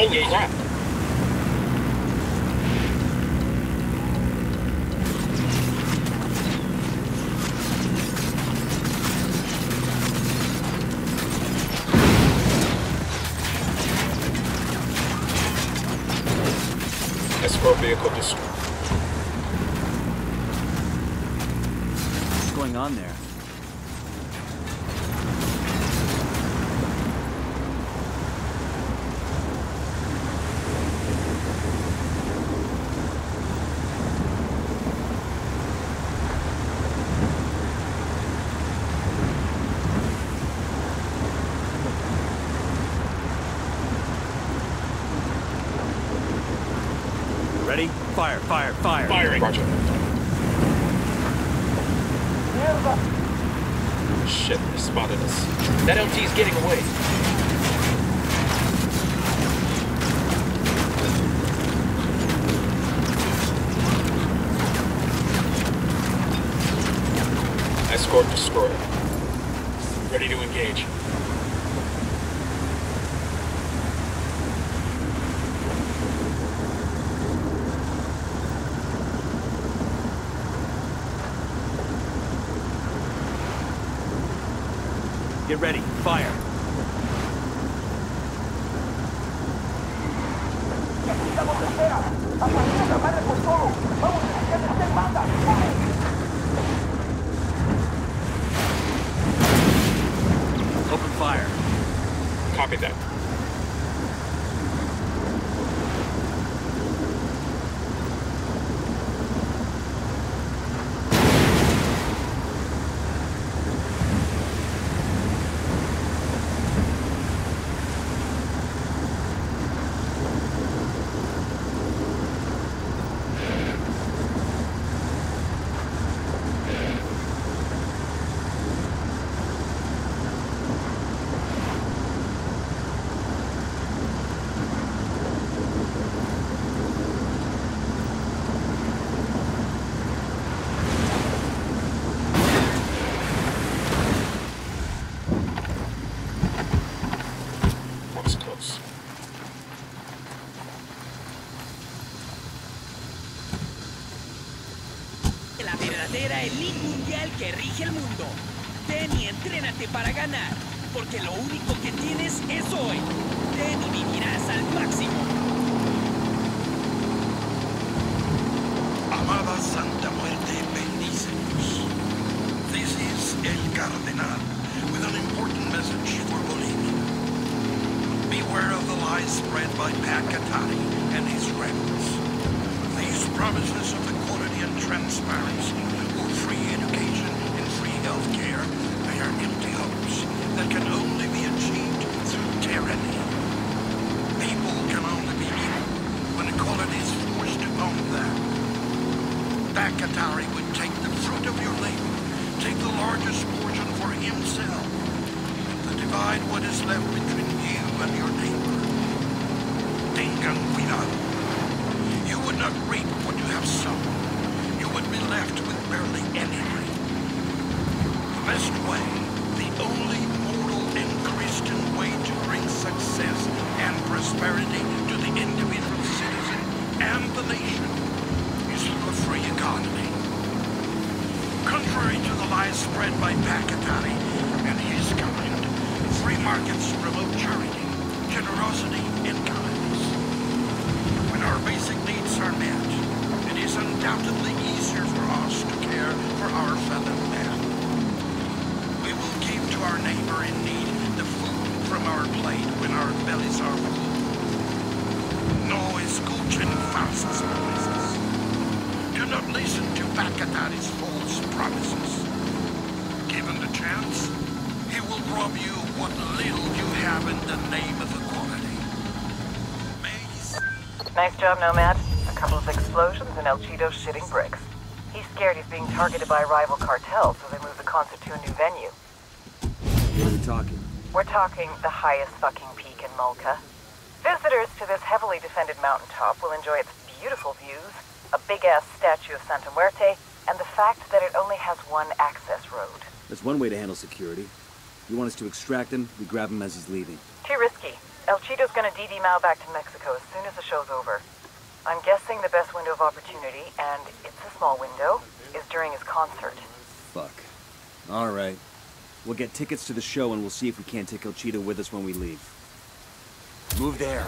Holy crap! Escort vehicle destroyed. What's going on there? Ready? Fire, fire, fire. Firing. Roger. Shit, they spotted us. That LT's getting away. Escort destroyed. Ready to engage. Get ready. Fire. Open fire. Copy that. Verdadera elite mundial que rige el mundo. Ten y entrénate para ganar, porque lo único que tienes es hoy. Ten y vivirás al máximo. Amada Santa Muerte, bendícenos. This is El Cardenal with an important message for Bolivia. Beware of the lies spread by Pat Katari and his rebels. These promises of and transparency or free education and free health care, they are empty hopes that can only be achieved through tyranny. People can only be equal when equality is forced upon them. Pac Katari would take the fruit of your labor, take the largest portion for himself, and divide what is left between you and your neighbor. Tengan cuidado. You would not reap what you have sown. You would be left with barely any rain. The best way, the only moral and Christian way to bring success and prosperity to the individual citizen and the nation is through a free economy. Contrary to the lies spread by Pac Katari and his kind, markets promote charity, generosity, and kindness. When our basic needs are met, it is undoubtedly easier for us to care for our fellow man. We will give to our neighbor in need the food from our plate when our bellies are full. No escuchen falsas promesas. Do not listen to Pac Katari's false promises. He rob you what little you have in the name of equality. May Nice job, Nomad. A couple of explosions and El Chido's shitting bricks. He's scared he's being targeted by a rival cartel, so they moved the concert to a new venue. What are we talking? We're talking the highest fucking peak in Malca. Visitors to this heavily defended mountaintop will enjoy its beautiful views, a big-ass statue of Santa Muerte, and the fact that it only has one access road. That's one way to handle security. You want us to extract him, we grab him as he's leaving. Too risky. El Chido's gonna DD Mao back to Mexico as soon as the show's over. I'm guessing the best window of opportunity, and it's a small window, is during his concert. Fuck. All right. We'll get tickets to the show and we'll see if we can't take El Cheeto with us when we leave. Move there.